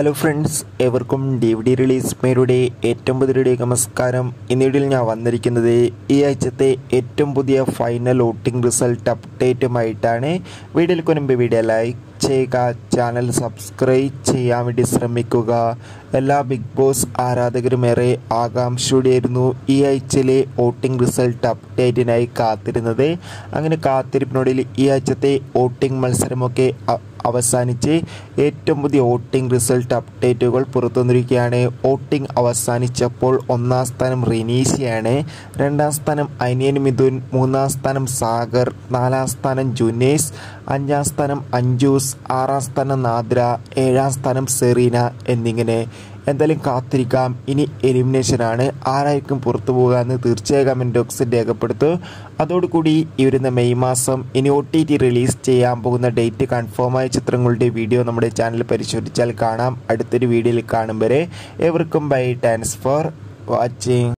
Hello friends ഏവർക്കും D V D release മേരുടെ ഏറ്റവും പുതിയ നമസ്കാരം. ഇന്നിടയിൽ ഞാൻ വന്നിരിക്കുന്നത് ഈ ആഴ്ചത്തെ ഏറ്റവും പുതിയ ഫൈനൽ വോട്ടിംഗ് റിസൾട്ട് അപ്ഡേറ്റുമായിട്ടാണ് വീഡിയോയിൽ മുൻപ് വീഡിയോ ലൈക്ക് ചെയ്യുക ചാനൽ സബ്സ്ക്രൈബ് ചെയ്യാൻ വേണ്ടി ശ്രമിക്കുക. എല്ലാ ബിഗ് ബോസ് ആരാധകരും ഏറെ ആകാംക്ഷയോടെയായിരുന്നു ഈ ആഴ്ചയിലെ വോട്ടിംഗ് റിസൾട്ട് അപ്ഡേറ്റിനായി കാത്തിരുന്നത്. അങ്ങനെ കാത്തിരിപ്പിനോടിൽ ഈ ആഴ്ചത്തെ വോട്ടിംഗ് മത്സരമൊക്കെ അവസാനിച്ച് ഏറ്റവും പുതിയ വോട്ടിംഗ് റിസൾട്ട് അപ്ഡേറ്റുകൾ പുറത്തുവന്നിരിക്കുകയാണ്. വോട്ടിംഗ് അവസാനിച്ചപ്പോൾ ഒന്നാം സ്ഥാനം റിനീഷയാണ് രണ്ടാം സ്ഥാനം അനിയൻ മിഥുൻ മൂന്നാം സ്ഥാനം സാഗർ നാലാം സ്ഥാനം ജുനേസ് അഞ്ചാം സ്ഥാനം അഞ്ജൂസ് ആറാം സ്ഥാനം നാദ്ര ഏഴാം സ്ഥാനം സെറീന എന്നിങ്ങനെ എന്തായാലും കാത്തിരിക്കാം. ഇനി എലിമിനേഷനാണ് ആരായിരിക്കും പുറത്തു പോകുക എന്ന് തീർച്ചയായും കമന്റ് ബോക്സിൽ രേഖപ്പെടുത്തു. അതോടുകൂടി ഈ വരുന്ന മെയ് മാസം ഇനി ഒ ടി ടി റിലീസ് ചെയ്യാൻ പോകുന്ന ഡേറ്റ് കൺഫേമായ ചിത്രങ്ങളുടെ വീഡിയോ നമ്മുടെ ചാനൽ പരിശോധിച്ചാൽ കാണാം. അടുത്തൊരു വീഡിയോയിൽ കാണും വരെ. എവർക്കും ബൈ താങ്ക്സ് ഫോർ വാച്ചിങ്